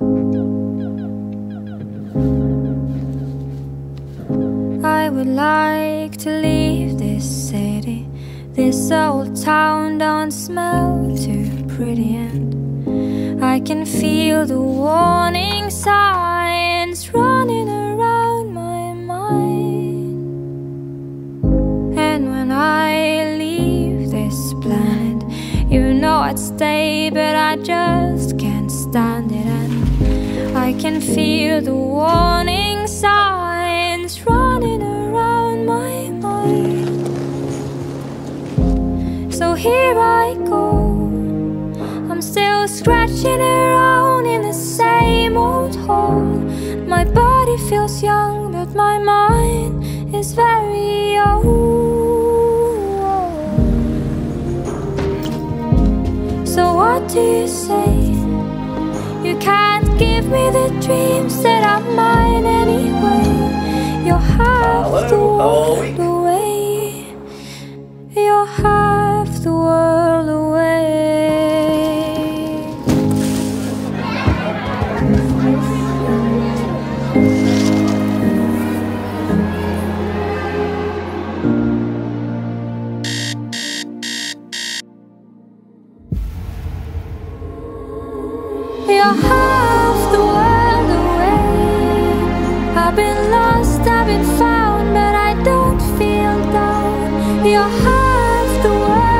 I would like to leave this city. This old town don't smell too pretty, and I can feel the warning signs running around my mind. And when I leave this planet, you know I'd stay, but I just can't stand it, can feel the warning signs running around my mind. So here I go. I'm still scratching around in the same old hole. My body feels young, but my mind is very old. So what do you say? Dreams that are mine anyway. You're half the world away. You're half the world away. You're half You're half the world